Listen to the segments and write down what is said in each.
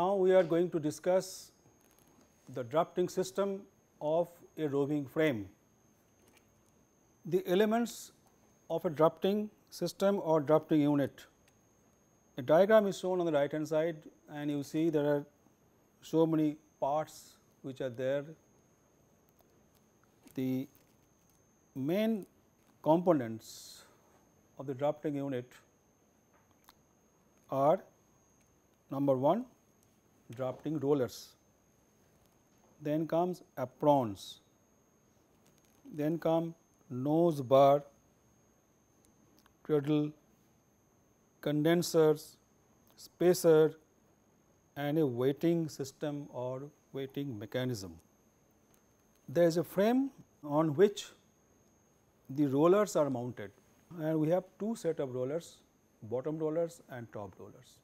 Now we are going to discuss the drafting system of a roving frame. The elements of a drafting system or drafting unit. A diagram is shown on the right hand side and you see there are so many parts which are there. The main components of the drafting unit are number 1 drafting rollers, then comes aprons, then come nose bar, cradle, condensers, spacer and a weighting system or weighting mechanism. There is a frame on which the rollers are mounted and we have two set of rollers bottom rollers and top rollers.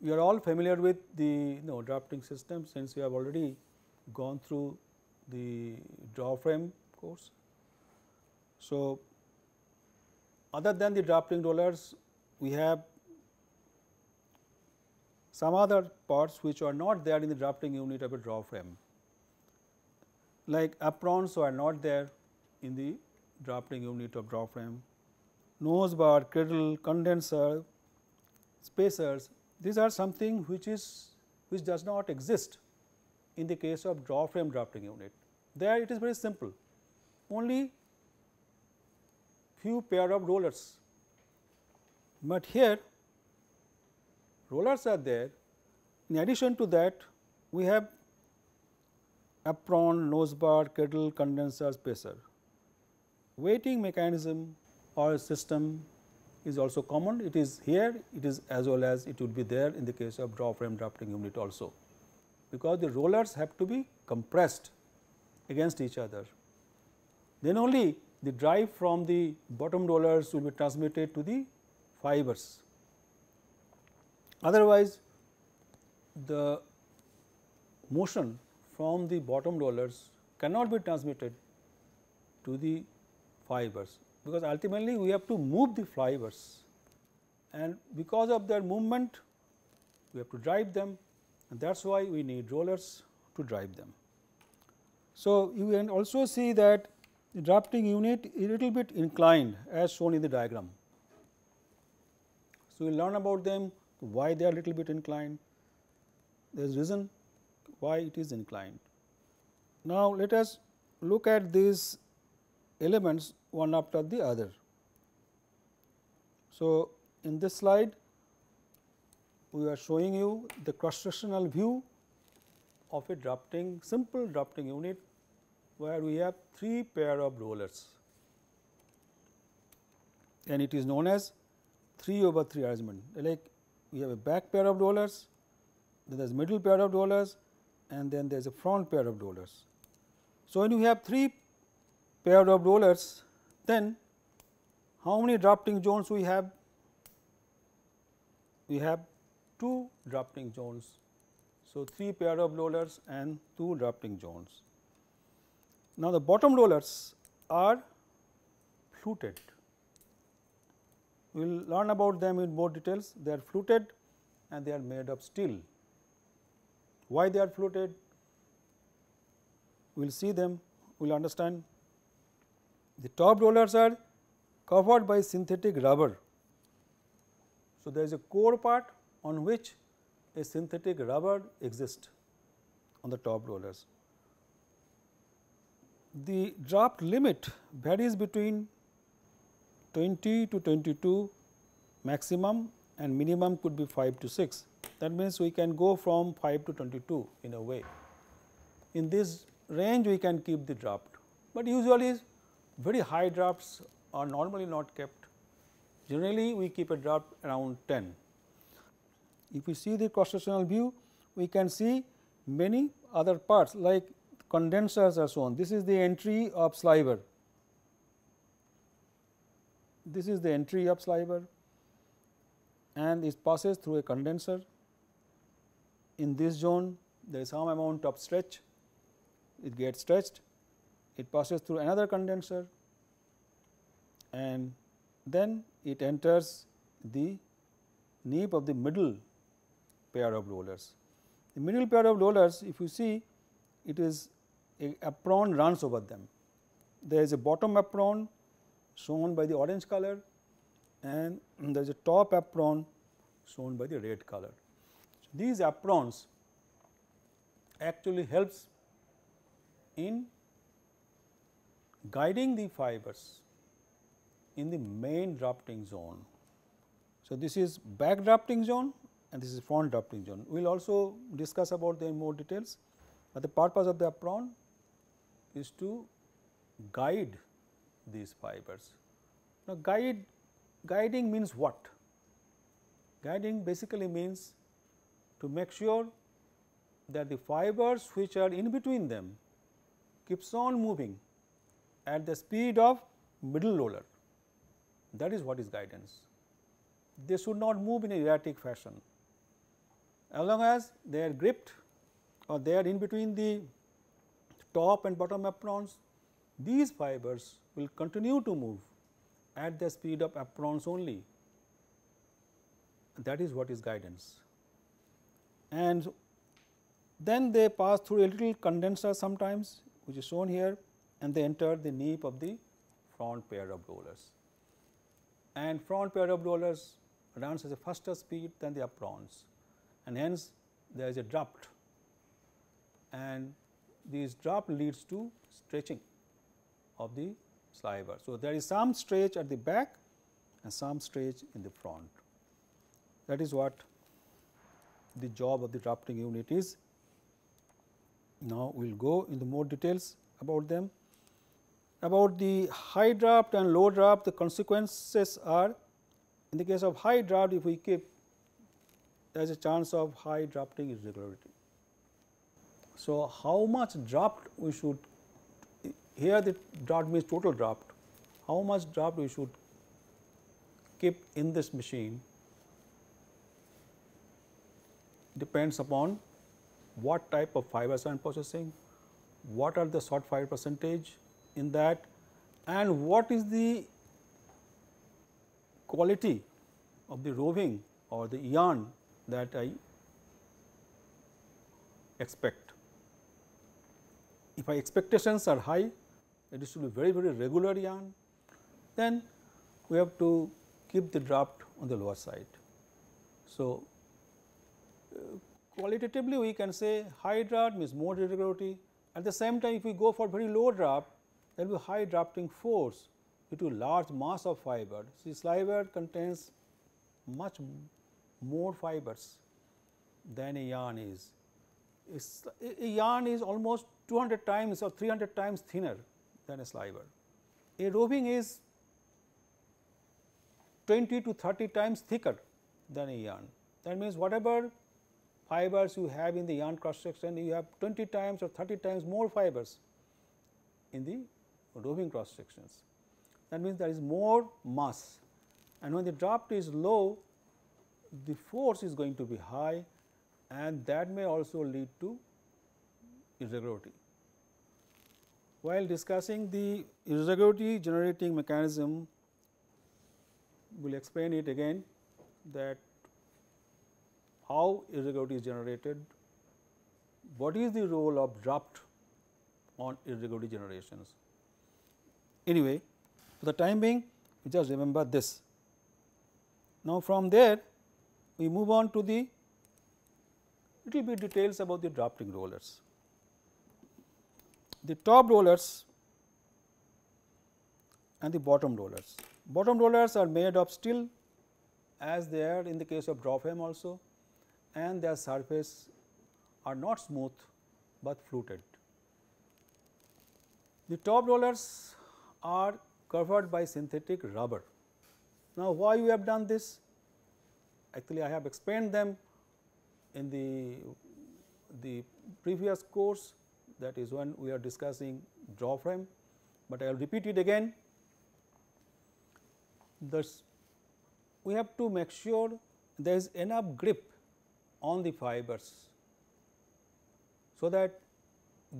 We are all familiar with the you know, drafting system since we have already gone through the draw frame course. So, other than the drafting rollers we have some other parts which are not there in the drafting unit of a draw frame like aprons are not there in the drafting unit of draw frame, nose bar, cradle, condenser, spacers these are something which is which does not exist in the case of draw frame drafting unit. There it is very simple only few pair of rollers, but here rollers are there in addition to that we have apron, nose bar, cradle, condenser, spacer. Weighting mechanism or system is also common. It is here, it is as well as it would be there in the case of draw frame drafting unit also, because the rollers have to be compressed against each other. Then only the drive from the bottom rollers will be transmitted to the fibers. Otherwise, the motion from the bottom rollers cannot be transmitted to the fibers because ultimately we have to move the fibers and because of their movement we have to drive them and that is why we need rollers to drive them. So, you can also see that the drafting unit is a little bit inclined as shown in the diagram. So, we will learn about them why they are a little bit inclined there is reason why it is inclined. Now, let us look at these elements one after the other. So, in this slide we are showing you the cross sectional view of a drafting simple drafting unit where we have three pair of rollers and it is known as 3 over 3 arrangement like we have a back pair of rollers then there is middle pair of rollers and then there is a front pair of rollers. So, when you have 3 pair of rollers then how many drafting zones we have? We have 2 drafting zones. So, 3 pair of rollers and 2 drafting zones. Now, the bottom rollers are fluted. We will learn about them in more details. They are fluted and they are made of steel. Why they are fluted? We will see them, we will understand. The top rollers are covered by synthetic rubber. So, there is a core part on which a synthetic rubber exists on the top rollers. The draft limit varies between 20 to 22 maximum and minimum could be 5 to 6 that means we can go from 5 to 22 in a way. In this range we can keep the draft, but usually very high drafts are normally not kept. Generally we keep a draft around 10. If we see the cross sectional view, we can see many other parts like condensers are shown. This is the entry of sliver. This is the entry of sliver and it passes through a condenser in this zone there is some amount of stretch, it gets stretched, it passes through another condenser and then it enters the nip of the middle pair of rollers. The middle pair of rollers if you see it is a apron runs over them. There is a bottom apron shown by the orange color and there is a top apron shown by the red color. So, these aprons actually helps in guiding the fibers in the main drafting zone. So, this is back drafting zone and this is front drafting zone. We will also discuss about them in more details, but the purpose of the apron is to guide these fibers. Now, guide guiding means what? Guiding basically means to make sure that the fibers which are in between them keeps on moving at the speed of middle roller that is what is guidance. They should not move in a erratic fashion as long as they are gripped or they are in between the top and bottom aprons these fibers will continue to move at the speed of aprons only that is what is guidance. And then they pass through a little condenser sometimes which is shown here and they enter the nape of the front pair of rollers. And front pair of rollers runs at a faster speed than the aprons and hence there is a draft and this draft leads to stretching of the sliver. So, there is some stretch at the back and some stretch in the front. That is what the job of the drafting unit is. Now, we will go into more details about them. About the high draft and low draft, the consequences are in the case of high draft, if we keep there is a chance of high drafting irregularity. So, how much draft we should here the draft means total draft, how much draft we should keep in this machine depends upon what type of fibers I processing, what are the short fiber percentage in that and what is the quality of the roving or the yarn that I expect. If my expectations are high, it to be very very regular yarn, then we have to keep the draft on the lower side. So, uh, qualitatively we can say high draft means more irregularity. At the same time if we go for very low draft there will be high drafting force due to large mass of fiber. See sliver contains much more fibers than a yarn is. A yarn is almost 200 times or 300 times thinner than a sliver. A roving is 20 to 30 times thicker than a yarn. That means, whatever fibers you have in the yarn cross section, you have 20 times or 30 times more fibers in the roving cross sections. That means, there is more mass and when the draft is low, the force is going to be high and that may also lead to irregularity. While discussing the irregularity generating mechanism, we will explain it again that how irregularity is generated, what is the role of draft on irregularity generations. Anyway, for the time being we just remember this. Now, from there we move on to the little bit details about the drafting rollers. The top rollers and the bottom rollers. Bottom rollers are made of steel as they are in the case of draw frame also and their surface are not smooth, but fluted. The top rollers are covered by synthetic rubber. Now, why we have done this? Actually, I have explained them in the, the previous course that is when we are discussing draw frame, but I will repeat it again. Thus, we have to make sure there is enough grip on the fibers, so that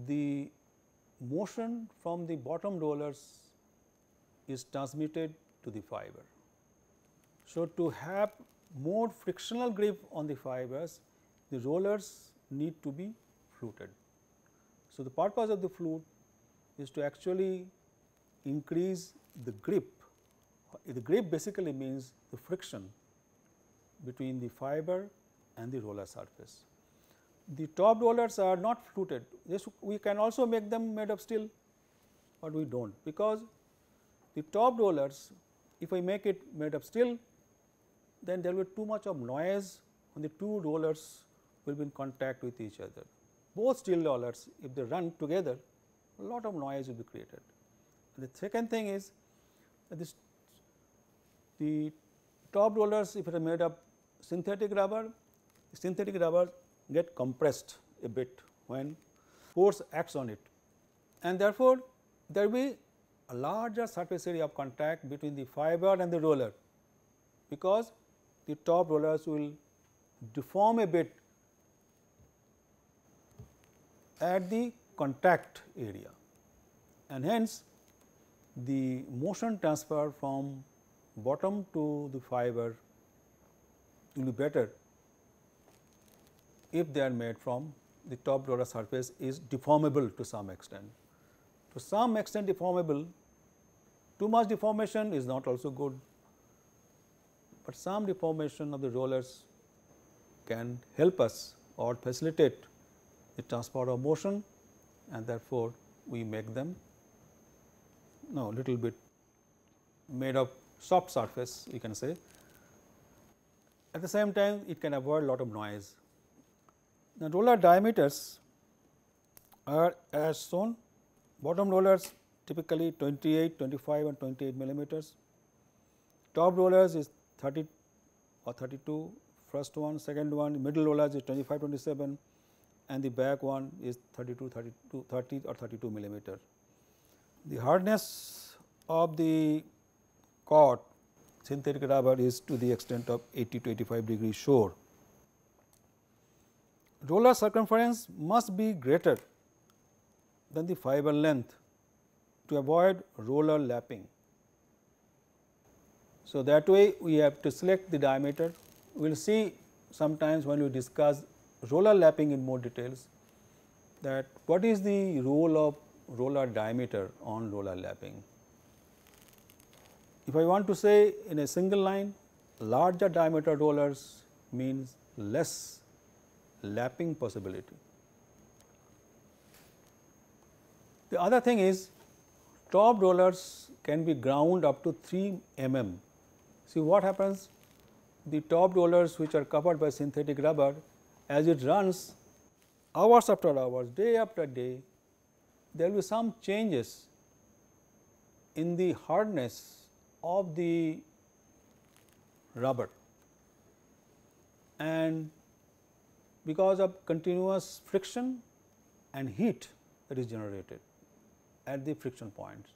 the motion from the bottom rollers is transmitted to the fiber. So, to have more frictional grip on the fibers the rollers need to be fluted. So, the purpose of the flute is to actually increase the grip. The grip basically means the friction between the fiber and the roller surface. The top rollers are not fluted, yes, we can also make them made of steel, but we do not because the top rollers if I make it made of steel then there will be too much of noise when the two rollers will be in contact with each other. Both steel rollers if they run together a lot of noise will be created. And the second thing is that this the top rollers if it are made of synthetic rubber, synthetic rubber get compressed a bit when force acts on it and therefore, there will be a larger surface area of contact between the fiber and the roller because the top rollers will deform a bit at the contact area and hence the motion transfer from bottom to the fiber will be better if they are made from the top roller surface is deformable to some extent. To some extent deformable, too much deformation is not also good, but some deformation of the rollers can help us or facilitate the transport of motion and therefore, we make them no little bit made of soft surface we can say. At the same time it can avoid a lot of noise. The roller diameters are as shown bottom rollers typically 28, 25 and 28 millimeters. Top rollers is 30 or 32 first one, second one middle rollers is 25, 27 and the back one is 32, 32, 30 or 32 millimeter. The hardness of the cot synthetic rubber is to the extent of 80 to 85 degree shore. Roller circumference must be greater than the fiber length to avoid roller lapping. So, that way we have to select the diameter. We will see sometimes when we discuss roller lapping in more details that what is the role of roller diameter on roller lapping. If I want to say in a single line larger diameter rollers means less lapping possibility. The other thing is top rollers can be ground up to 3 mm. See what happens? The top rollers which are covered by synthetic rubber as it runs hours after hours, day after day, there will be some changes in the hardness of the rubber. And because of continuous friction and heat that is generated at the friction points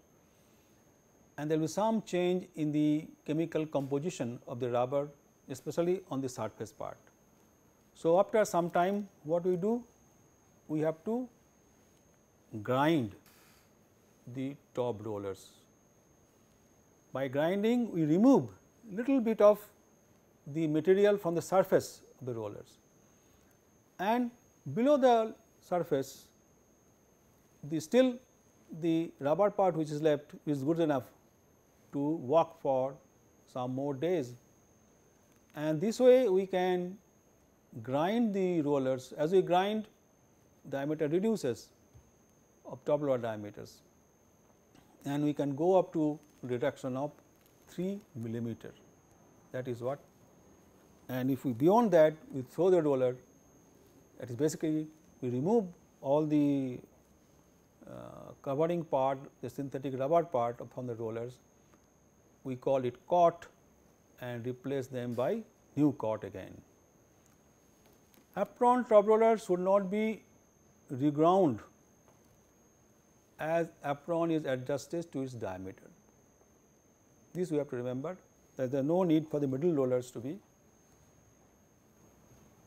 and there will be some change in the chemical composition of the rubber especially on the surface part. So, after some time what we do? We have to grind the top rollers. By grinding we remove little bit of the material from the surface of the rollers and below the surface the still the rubber part which is left is good enough to work for some more days. And this way we can grind the rollers. As we grind diameter reduces of top roller diameters. And we can go up to reduction of 3 millimeter. That is what. And if we beyond that we throw the roller. That is basically we remove all the uh, covering part the synthetic rubber part from the rollers we call it cot and replace them by new cot again. Apron top roller should not be reground as apron is adjusted to its diameter. This we have to remember that there is no need for the middle rollers to be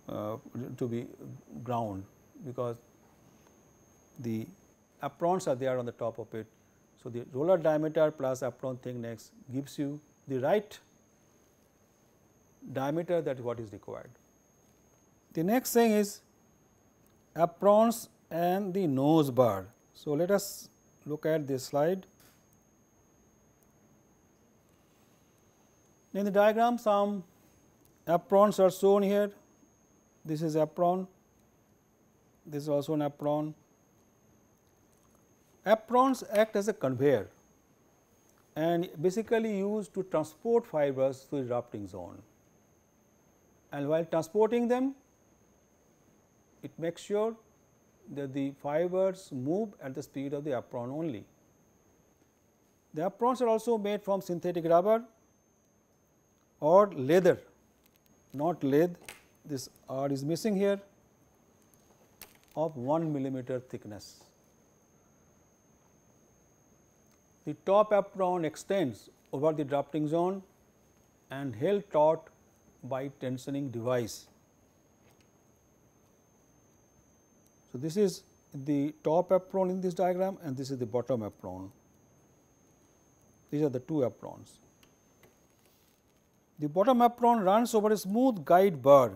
uh, to be ground because the aprons are there on the top of it. So, the roller diameter plus apron thickness gives you the right diameter that is what is required. The next thing is aprons and the nose bar. So, let us look at this slide. In the diagram some aprons are shown here, this is apron, this is also an apron. Aprons act as a conveyor and basically used to transport fibers to the drafting zone. And while transporting them, it makes sure that the fibers move at the speed of the apron only. The aprons are also made from synthetic rubber or leather, not lead, this R is missing here of 1 millimeter thickness. The top apron extends over the drafting zone and held taut by tensioning device. So, this is the top apron in this diagram and this is the bottom apron. These are the two aprons. The bottom apron runs over a smooth guide bar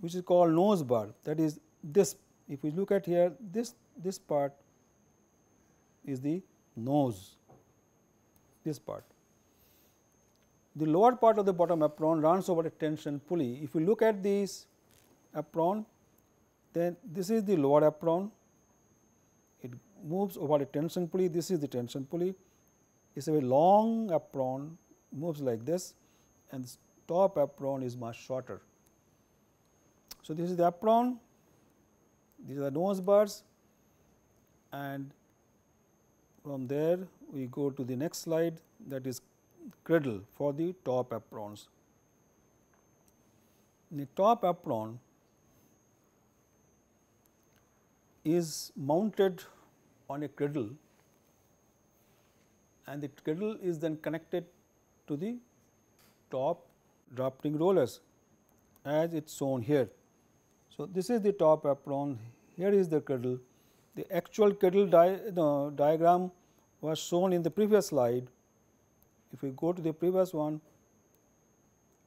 which is called nose bar that is this if we look at here this this part is the nose this part. The lower part of the bottom apron runs over a tension pulley. If you look at this apron then this is the lower apron it moves over a tension pulley this is the tension pulley it is a very long apron moves like this and this top apron is much shorter. So, this is the apron these are the nose bars and from there we go to the next slide that is cradle for the top aprons. The top apron is mounted on a cradle and the cradle is then connected to the top drafting rollers as it is shown here. So, this is the top apron, here is the cradle. The actual cradle di diagram was shown in the previous slide. If we go to the previous one,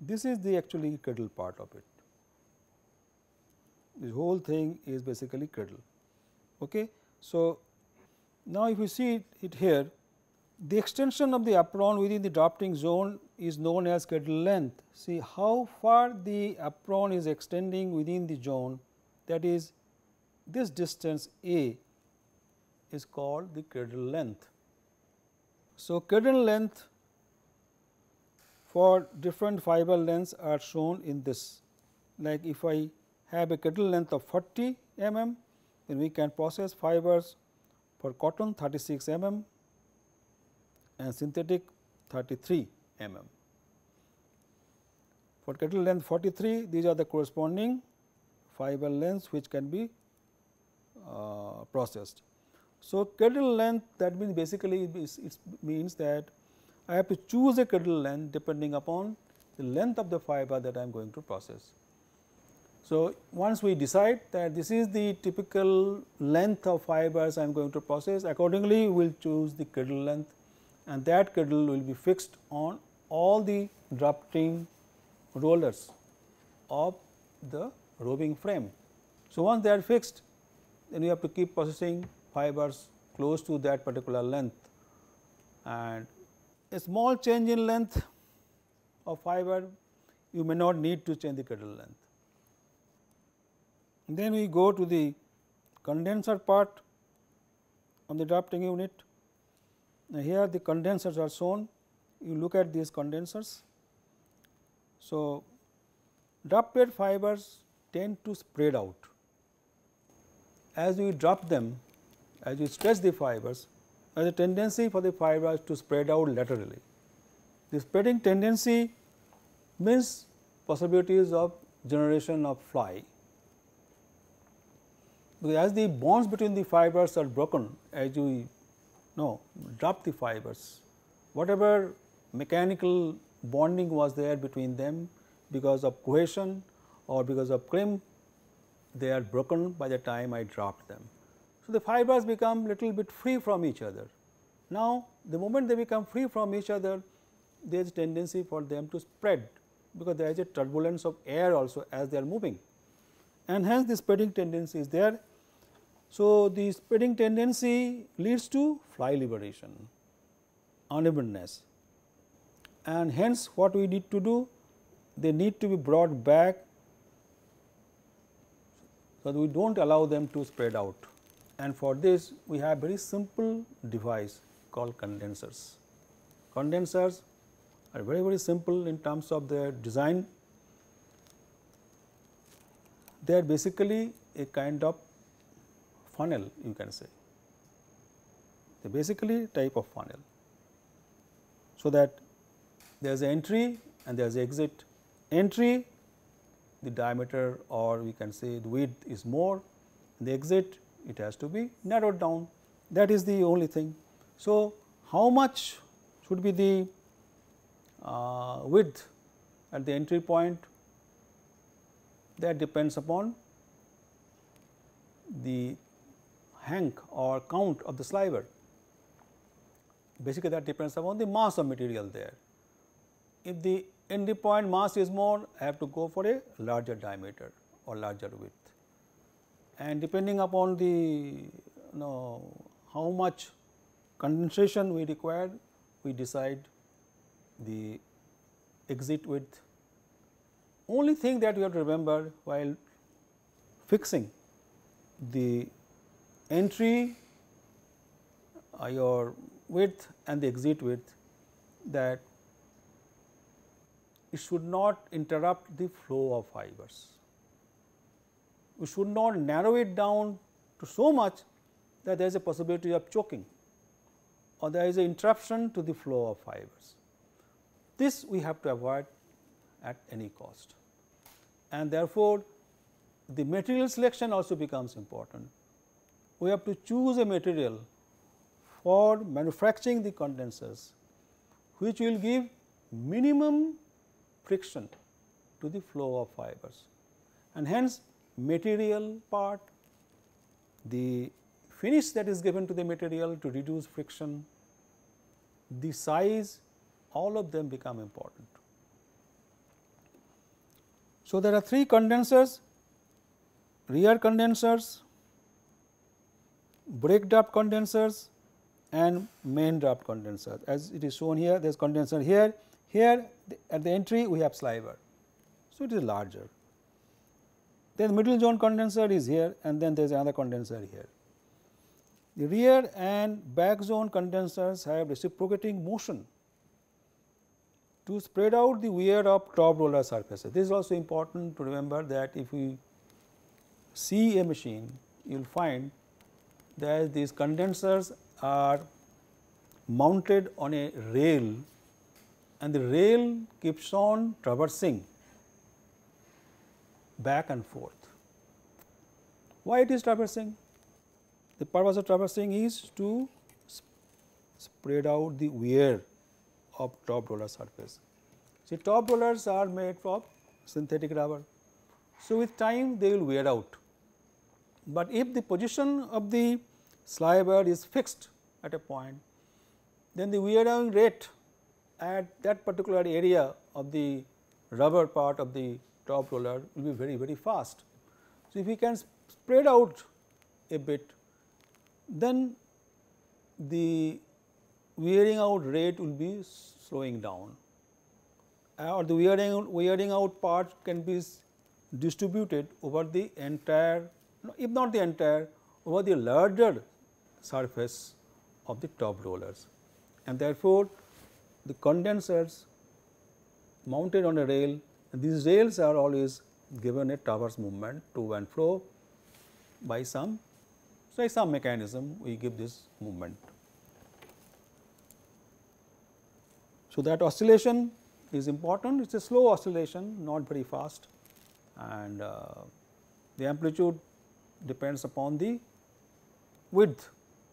this is the actually cradle part of it. This whole thing is basically cradle. Okay. So, now if you see it, it here, the extension of the apron within the drafting zone is known as cradle length. See how far the apron is extending within the zone that is this distance A is called the cradle length. So, cradle length for different fiber lengths are shown in this like if I have a cradle length of 40 mm then we can process fibers for cotton 36 mm and synthetic 33 mm. For cradle length 43 these are the corresponding fiber lengths which can be uh, processed. So, cradle length that means basically it means that I have to choose a cradle length depending upon the length of the fiber that I am going to process. So, once we decide that this is the typical length of fibers I am going to process accordingly we will choose the cradle length and that cradle will be fixed on all the drafting rollers of the roving frame. So, once they are fixed then you have to keep processing fibers close to that particular length and a small change in length of fiber you may not need to change the cradle length. Then we go to the condenser part on the drafting unit now, here the condensers are shown, you look at these condensers. So, draft bed fibers tend to spread out. As we drop them, as you stretch the fibers, there is a tendency for the fibers to spread out laterally. The spreading tendency means possibilities of generation of fly. Because as the bonds between the fibers are broken, as you no, drop the fibers. Whatever mechanical bonding was there between them because of cohesion or because of crimp, they are broken by the time I dropped them. So, the fibers become little bit free from each other. Now, the moment they become free from each other, there is tendency for them to spread because there is a turbulence of air also as they are moving and hence the spreading tendency is there. So, the spreading tendency leads to fly liberation, unevenness and hence what we need to do they need to be brought back so that we do not allow them to spread out and for this we have very simple device called condensers. Condensers are very very simple in terms of their design. They are basically a kind of funnel you can say, they are basically type of funnel. So, that there is an entry and there is exit. Entry the diameter or we can say the width is more, the exit it has to be narrowed down that is the only thing. So, how much should be the uh, width at the entry point that depends upon the hank or count of the sliver. Basically that depends upon the mass of material there. If the entry point mass is more I have to go for a larger diameter or larger width and depending upon the you know how much condensation we require we decide the exit width. Only thing that you have to remember while fixing the entry uh, your width and the exit width that it should not interrupt the flow of fibers we should not narrow it down to so much that there is a possibility of choking or there is an interruption to the flow of fibers. This we have to avoid at any cost and therefore, the material selection also becomes important. We have to choose a material for manufacturing the condensers which will give minimum friction to the flow of fibers and hence material part, the finish that is given to the material to reduce friction, the size all of them become important. So, there are three condensers rear condensers, break draft condensers and main draft condensers as it is shown here there is condenser here, here at the entry we have sliver. So, it is larger then middle zone condenser is here and then there is another condenser here. The rear and back zone condensers have reciprocating motion to spread out the wear of top roller surfaces. This is also important to remember that if we see a machine, you will find that these condensers are mounted on a rail and the rail keeps on traversing back and forth. Why it is traversing? The purpose of traversing is to spread out the wear of top roller surface. See top rollers are made of synthetic rubber. So, with time they will wear out, but if the position of the sliver is fixed at a point, then the wear wearing rate at that particular area of the rubber part of the top roller will be very very fast. So, if we can spread out a bit then the wearing out rate will be slowing down uh, or the wearing, wearing out part can be distributed over the entire if not the entire over the larger surface of the top rollers and therefore, the condensers mounted on a rail these rails are always given a traverse movement to and fro by some by some mechanism we give this movement. So, that oscillation is important it is a slow oscillation not very fast and uh, the amplitude depends upon the width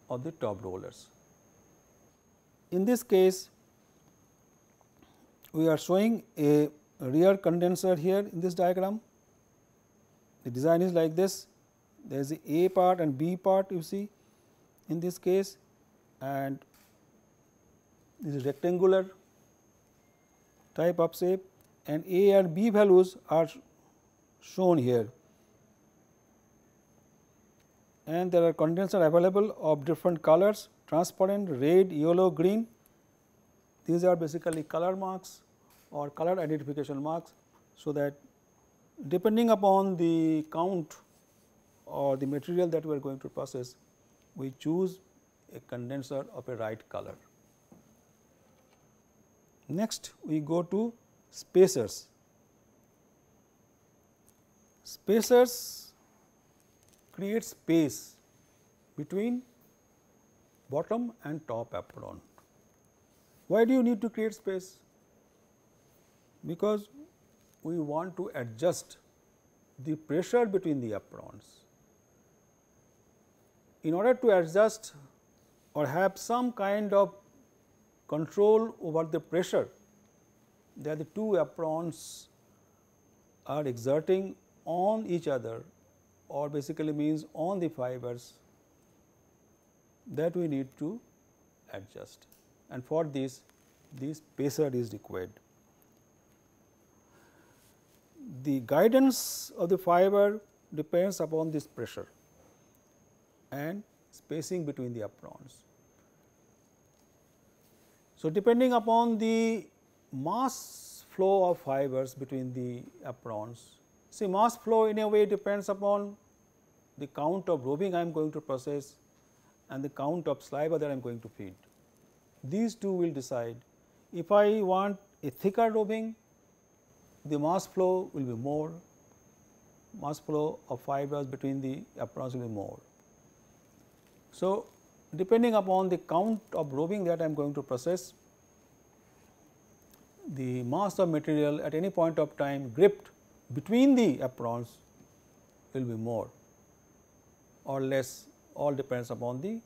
of the top rollers. In this case we are showing a rear condenser here in this diagram. The design is like this, there is the A part and B part you see in this case. And this is rectangular type of shape. And A and B values are shown here. And there are condenser available of different colors. Transparent red, yellow, green. These are basically color marks or color identification marks. So, that depending upon the count or the material that we are going to process we choose a condenser of a right color. Next we go to spacers. Spacers create space between bottom and top apron. Why do you need to create space? Because we want to adjust the pressure between the aprons. In order to adjust or have some kind of control over the pressure that the two aprons are exerting on each other or basically means on the fibers that we need to adjust and for this this spacer is required. The guidance of the fiber depends upon this pressure and spacing between the aprons. So, depending upon the mass flow of fibers between the aprons, see mass flow in a way depends upon the count of roving I am going to process and the count of sliver that I am going to feed. These two will decide if I want a thicker roving, the mass flow will be more, mass flow of fibers between the aprons will be more. So, depending upon the count of roving that I am going to process, the mass of material at any point of time gripped between the aprons will be more or less all depends upon the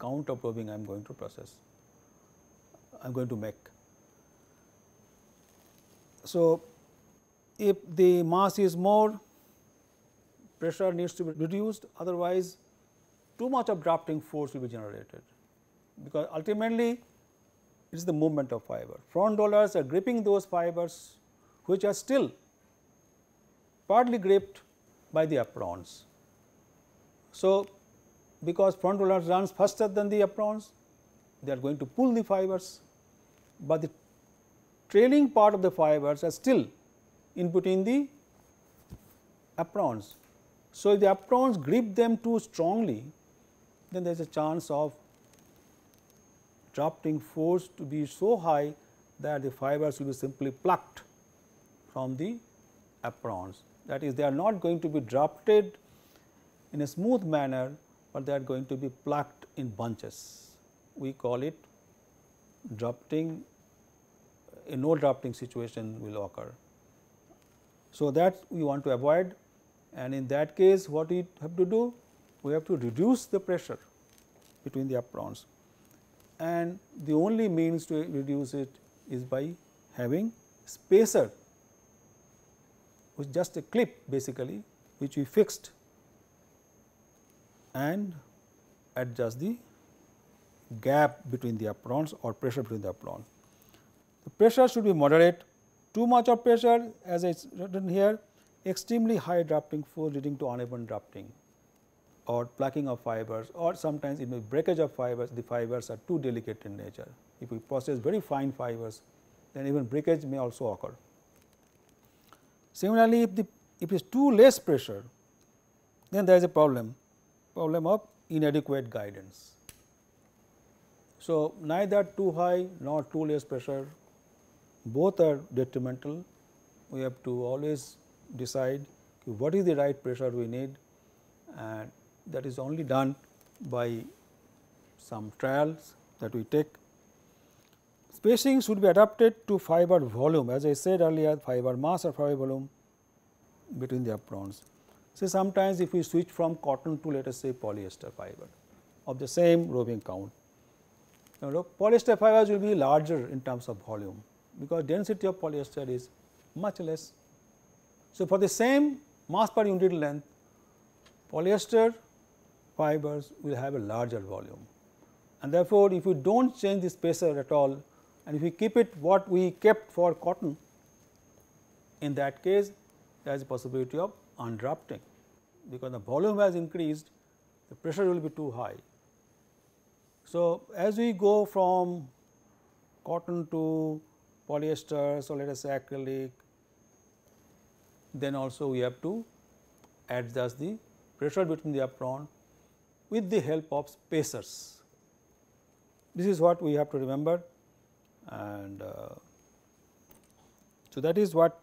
count of roving I am going to process, I am going to make. So, if the mass is more pressure needs to be reduced otherwise too much of drafting force will be generated because ultimately it is the movement of fiber. Front rollers are gripping those fibers which are still partly gripped by the aprons. So, because front rollers runs faster than the aprons, they are going to pull the fibers, but the trailing part of the fibers are still in between the aprons. So, if the aprons grip them too strongly, then there is a chance of drafting force to be so high that the fibers will be simply plucked from the aprons. That is they are not going to be drafted in a smooth manner, but they are going to be plucked in bunches. We call it drafting a no drafting situation will occur. So, that we want to avoid and in that case what we have to do? we have to reduce the pressure between the aprons and the only means to reduce it is by having spacer with just a clip basically which we fixed and adjust the gap between the aprons or pressure between the aprons. The pressure should be moderate, too much of pressure as I written here extremely high drafting force leading to uneven drafting or plucking of fibers or sometimes it may breakage of fibers, the fibers are too delicate in nature. If we process very fine fibers, then even breakage may also occur. Similarly, if the if it is too less pressure, then there is a problem, problem of inadequate guidance. So, neither too high nor too less pressure, both are detrimental. We have to always decide what is the right pressure we need and that is only done by some trials that we take. Spacing should be adapted to fiber volume as I said earlier fiber mass or fiber volume between the aprons. So, sometimes if we switch from cotton to let us say polyester fiber of the same roving count. Now, polyester fibers will be larger in terms of volume because density of polyester is much less. So, for the same mass per unit length polyester fibers will have a larger volume. And therefore, if we do not change the spacer at all and if we keep it what we kept for cotton, in that case there is a possibility of undrafting because the volume has increased the pressure will be too high. So, as we go from cotton to polyester, so let us say acrylic, then also we have to adjust the pressure between the apron with the help of spacers. This is what we have to remember and uh, so that is what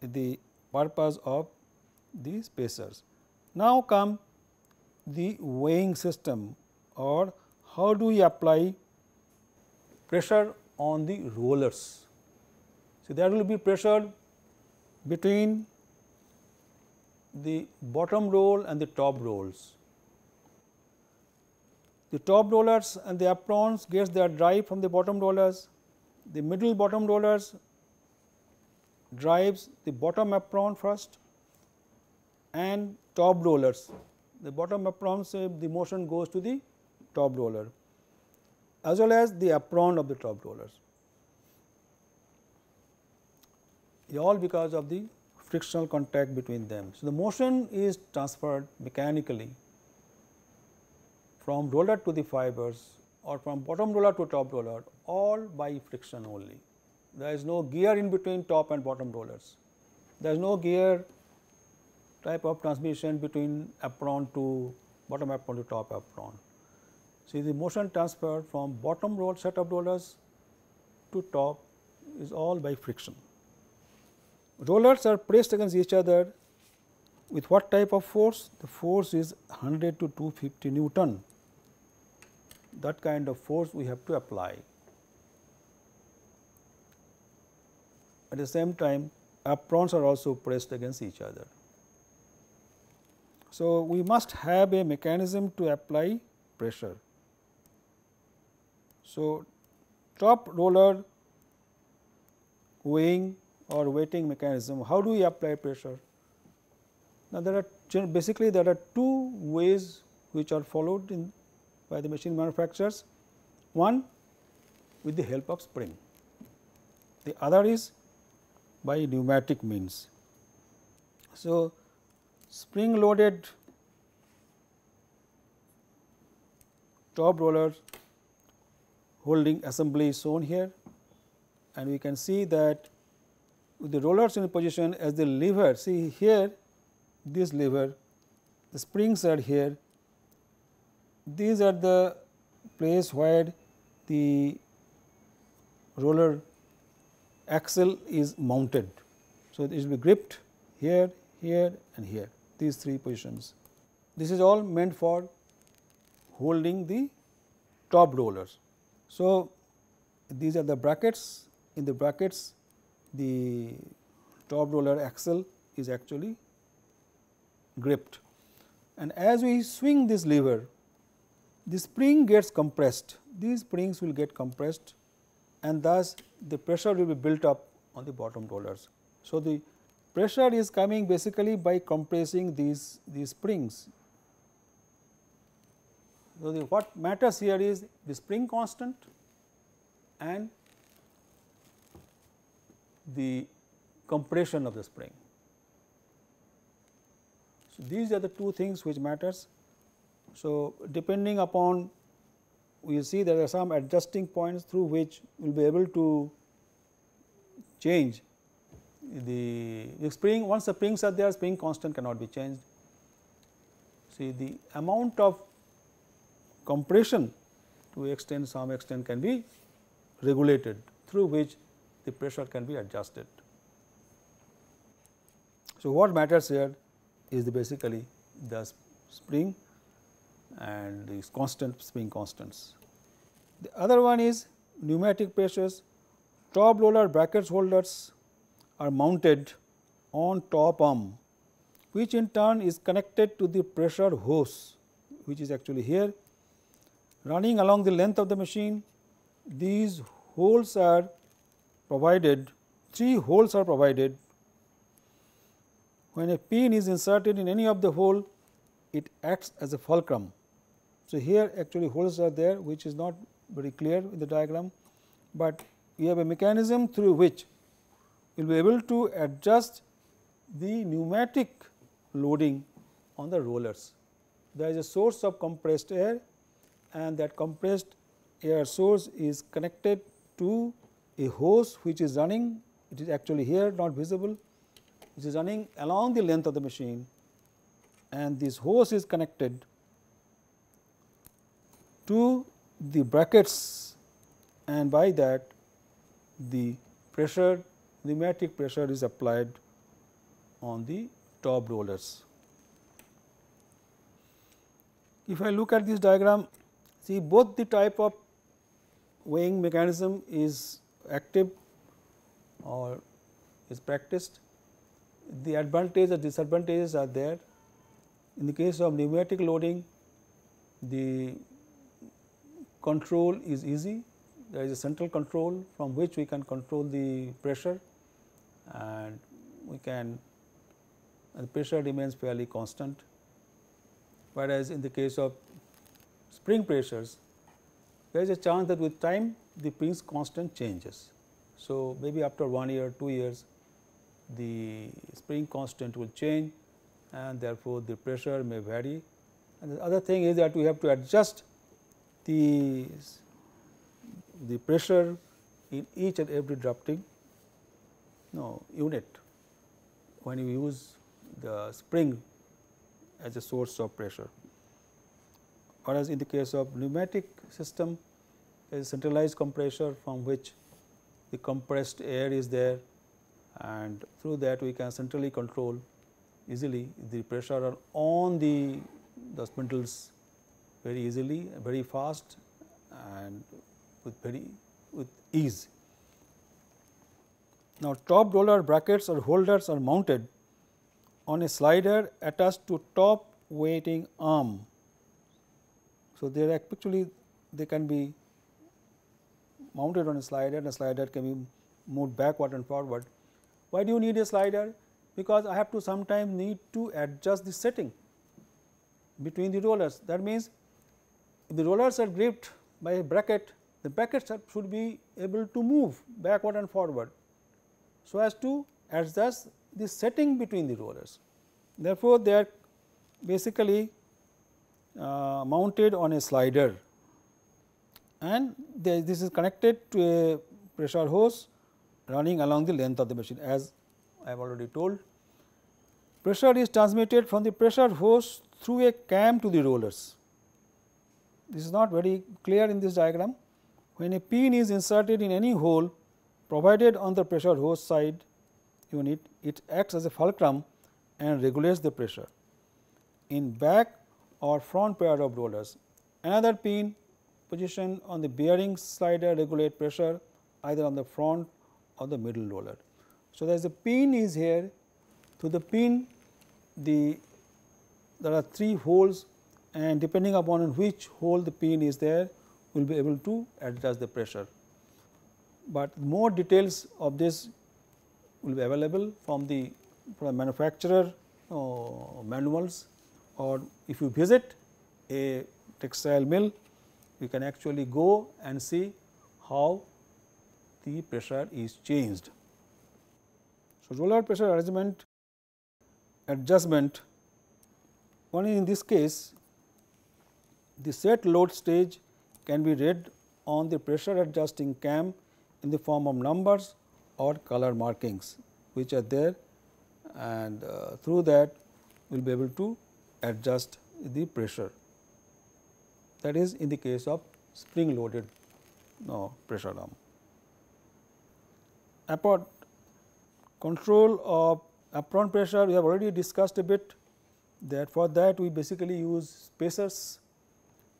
the purpose of the spacers. Now come the weighing system or how do we apply pressure on the rollers. So, there will be pressure between the bottom roll and the top rolls. The top rollers and the aprons gets their drive from the bottom rollers, the middle bottom rollers drives the bottom apron first and top rollers. The bottom apron say the motion goes to the top roller as well as the apron of the top rollers. All because of the frictional contact between them. So, the motion is transferred mechanically from roller to the fibers or from bottom roller to top roller all by friction only. There is no gear in between top and bottom rollers. There is no gear type of transmission between apron to bottom apron to top apron. See the motion transfer from bottom roll set of rollers to top is all by friction. Rollers are pressed against each other with what type of force? The force is 100 to 250 Newton. That kind of force we have to apply. At the same time, aprons are also pressed against each other. So, we must have a mechanism to apply pressure. So, top roller weighing or weighting mechanism, how do we apply pressure? Now, there are basically there are two ways which are followed in by the machine manufacturers. One with the help of spring, the other is by pneumatic means. So, spring loaded top roller holding assembly is shown here and we can see that with the rollers in position as the lever see here this lever the springs are here these are the place where the roller axle is mounted. So, it will be gripped here, here and here these three positions. This is all meant for holding the top rollers. So, these are the brackets in the brackets the top roller axle is actually gripped and as we swing this lever the spring gets compressed these springs will get compressed and thus the pressure will be built up on the bottom rollers. So, the pressure is coming basically by compressing these, these springs. So, the, what matters here is the spring constant and the compression of the spring. So, these are the two things which matters. So, depending upon we see there are some adjusting points through which we will be able to change the, the spring once the springs are there spring constant cannot be changed. See the amount of compression to extent some extent can be regulated through which the pressure can be adjusted. So, what matters here is the basically the spring and these constant spring constants. The other one is pneumatic pressures. Top roller brackets holders are mounted on top arm which in turn is connected to the pressure hose which is actually here running along the length of the machine. These holes are provided, three holes are provided. When a pin is inserted in any of the hole, it acts as a fulcrum so, here actually holes are there which is not very clear in the diagram, but we have a mechanism through which you will be able to adjust the pneumatic loading on the rollers. There is a source of compressed air and that compressed air source is connected to a hose which is running, it is actually here not visible, which is running along the length of the machine and this hose is connected to the brackets and by that the pressure pneumatic pressure is applied on the top rollers. If I look at this diagram see both the type of weighing mechanism is active or is practiced. The advantages or disadvantages are there. In the case of pneumatic loading, the control is easy. There is a central control from which we can control the pressure and we can the pressure remains fairly constant. Whereas, in the case of spring pressures, there is a chance that with time the spring constant changes. So, maybe after 1 year, 2 years the spring constant will change and therefore, the pressure may vary. And the other thing is that we have to adjust the, the pressure in each and every drafting no, unit when you use the spring as a source of pressure. Whereas, in the case of pneumatic system is centralized compressor from which the compressed air is there and through that we can centrally control easily the pressure on the, the spindles very easily, very fast and with very with ease. Now, top roller brackets or holders are mounted on a slider attached to top weighting arm. So, they are actually they can be mounted on a slider and a slider can be moved backward and forward. Why do you need a slider? Because I have to sometimes need to adjust the setting between the rollers. That means, if the rollers are gripped by a bracket, the brackets should be able to move backward and forward. So, as to adjust the setting between the rollers. Therefore, they are basically uh, mounted on a slider and this is connected to a pressure hose running along the length of the machine as I have already told. Pressure is transmitted from the pressure hose through a cam to the rollers. This is not very clear in this diagram. When a pin is inserted in any hole provided on the pressure hose side unit, it acts as a fulcrum and regulates the pressure. In back or front pair of rollers, another pin position on the bearing slider regulate pressure either on the front or the middle roller. So, there is a pin is here through the pin the there are three holes and depending upon which hole the pin is there we will be able to adjust the pressure. But more details of this will be available from the from manufacturer uh, manuals or if you visit a textile mill you can actually go and see how the pressure is changed. So, roller pressure arrangement adjustment only in this case the set load stage can be read on the pressure adjusting cam in the form of numbers or color markings which are there and uh, through that we will be able to adjust the pressure that is in the case of spring loaded no, pressure arm. Apart control of apron pressure we have already discussed a bit that for that we basically use spacers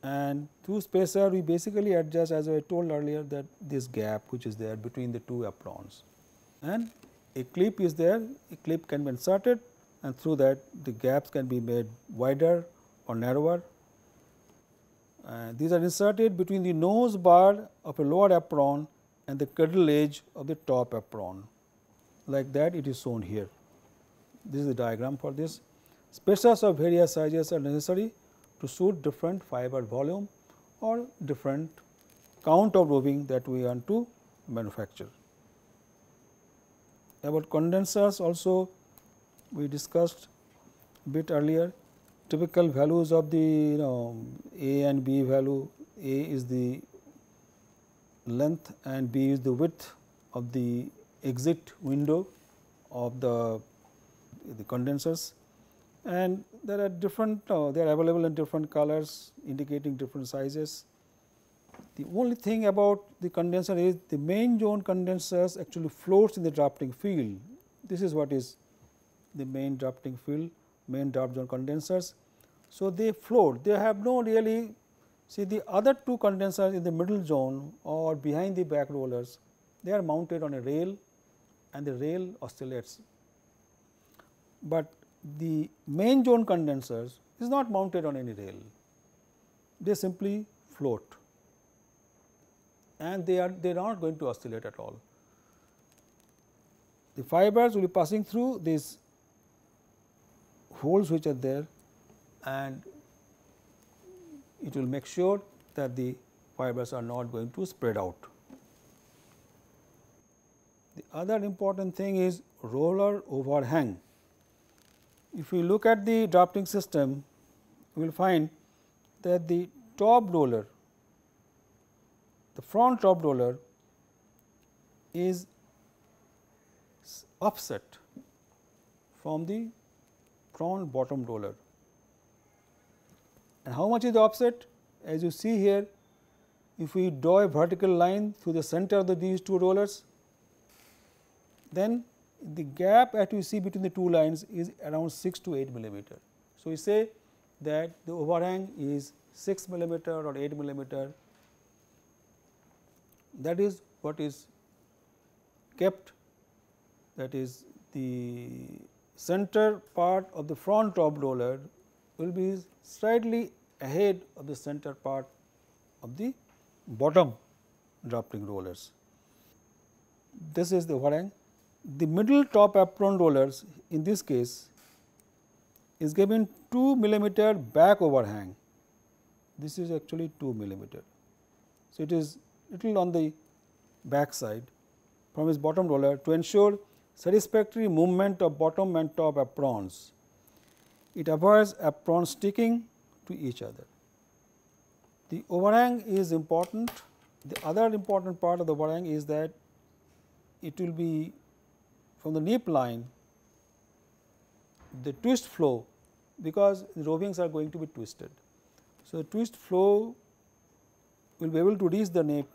and through spacer we basically adjust as I told earlier that this gap which is there between the two aprons and a clip is there a clip can be inserted and through that the gaps can be made wider or narrower. These are inserted between the nose bar of a lower apron and the curtilage of the top apron like that it is shown here. This is the diagram for this. Spacers of various sizes are necessary to suit different fiber volume or different count of roving that we want to manufacture. About condensers also we discussed bit earlier typical values of the you know A and B value A is the length and B is the width of the exit window of the, the condensers and there are different uh, they are available in different colors indicating different sizes. The only thing about the condenser is the main zone condensers actually floats in the drafting field. This is what is the main drafting field main draft zone condensers. So, they float they have no really see the other two condensers in the middle zone or behind the back rollers they are mounted on a rail and the rail oscillates. But the main zone condensers is not mounted on any rail, they simply float and they are they are not going to oscillate at all. The fibers will be passing through these holes which are there and it will make sure that the fibers are not going to spread out. The other important thing is roller overhang. If we look at the drafting system, we will find that the top roller, the front top roller is offset from the front bottom roller. And how much is the offset? As you see here, if we draw a vertical line through the center of the these two rollers, then the gap that you see between the two lines is around 6 to 8 millimeter. So, we say that the overhang is 6 millimeter or 8 millimeter that is what is kept that is the center part of the front top roller will be slightly ahead of the center part of the bottom drafting rollers. This is the overhang the middle top apron rollers in this case is given 2 millimeter back overhang. This is actually 2 millimeter. So, it is little on the back side from its bottom roller to ensure satisfactory movement of bottom and top aprons. It avoids aprons sticking to each other. The overhang is important. The other important part of the overhang is that it will be from the nip line the twist flow because the rovings are going to be twisted. So, the twist flow will be able to reach the nip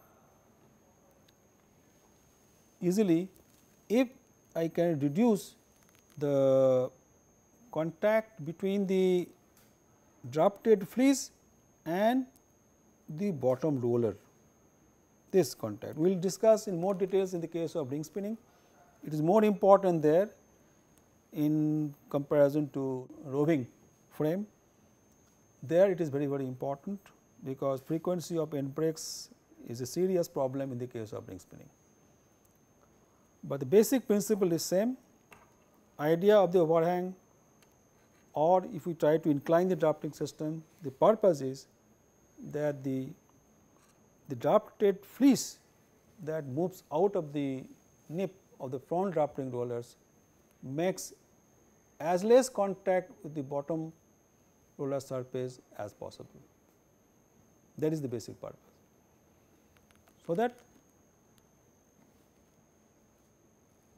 easily if I can reduce the contact between the drafted fleece and the bottom roller this contact. We will discuss in more details in the case of ring spinning it is more important there in comparison to roving frame. There it is very very important because frequency of end breaks is a serious problem in the case of ring spinning. But the basic principle is same idea of the overhang or if we try to incline the drafting system the purpose is that the the drafted fleece that moves out of the nip of the front drafting rollers makes as less contact with the bottom roller surface as possible. That is the basic purpose. So, that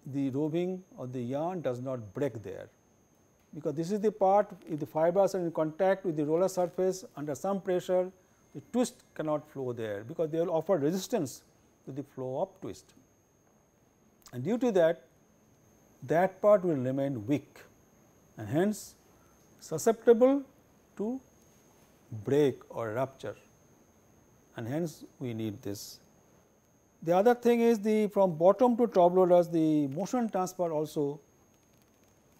the roving or the yarn does not break there, because this is the part if the fibers are in contact with the roller surface under some pressure the twist cannot flow there, because they will offer resistance to the flow of twist and due to that that part will remain weak and hence susceptible to break or rupture and hence we need this. The other thing is the from bottom to top rollers the motion transfer also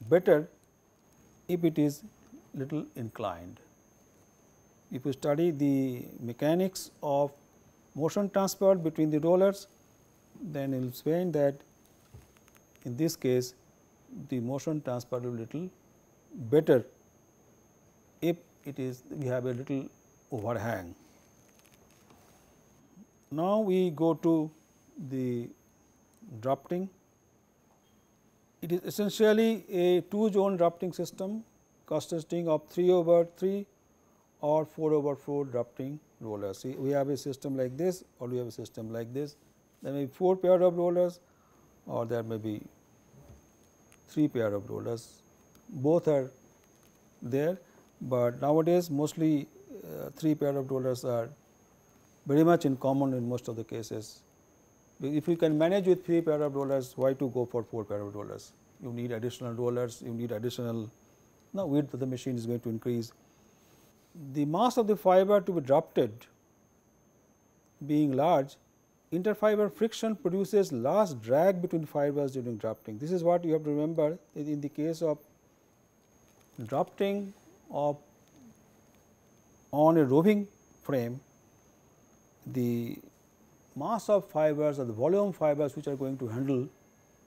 better if it is little inclined. If you study the mechanics of motion transfer between the rollers then you will find that in this case the motion transfer will little better if it is we have a little overhang. Now, we go to the drafting. it is essentially a two zone drafting system consisting of 3 over 3 or 4 over 4 drafting rollers. See, we have a system like this or we have a system like this. There may be 4 pair of rollers or there may be 3 pair of rollers. Both are there, but nowadays mostly uh, 3 pair of rollers are very much in common in most of the cases. If you can manage with 3 pair of rollers, why to go for 4 pair of rollers? You need additional rollers, you need additional now width of the machine is going to increase. The mass of the fiber to be drafted being large, interfiber friction produces large drag between fibers during drafting. This is what you have to remember in the case of drafting of on a roving frame, the mass of fibers or the volume fibers which are going to handle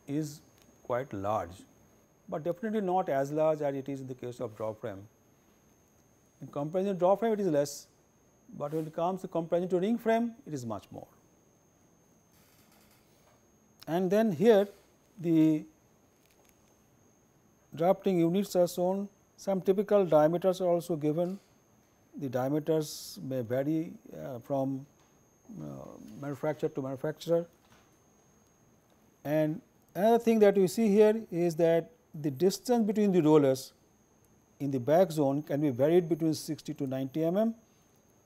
is quite large, but definitely not as large as it is in the case of draw frame. In comparison to draw frame it is less, but when it comes to comparison to ring frame it is much more. And then here the drafting units are shown, some typical diameters are also given. The diameters may vary uh, from manufacturer to manufacturer. And another thing that we see here is that the distance between the rollers in the back zone can be varied between 60 to 90 mm,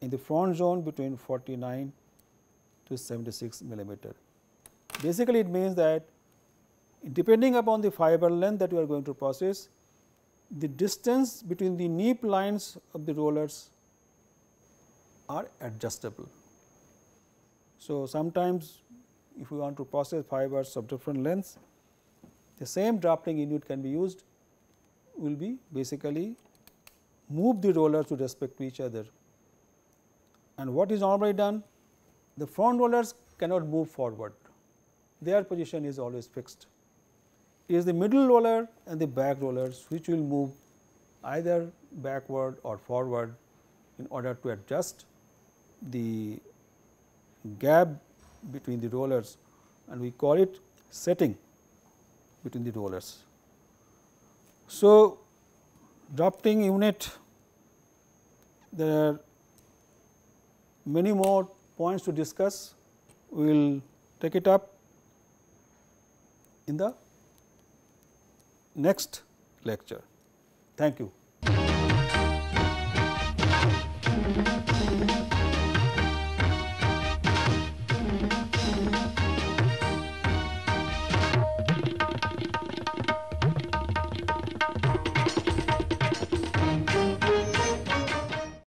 in the front zone between 49 to 76 millimeter. Basically, it means that depending upon the fiber length that you are going to process, the distance between the nip lines of the rollers are adjustable. So, sometimes if we want to process fibers of different lengths, the same drafting unit can be used will be basically move the rollers with respect to each other. And what is normally done? The front rollers cannot move forward, their position is always fixed. It is the middle roller and the back rollers which will move either backward or forward in order to adjust the gap between the rollers and we call it setting between the rollers. So, drafting unit there are many more points to discuss we will take it up in the next lecture. Thank you.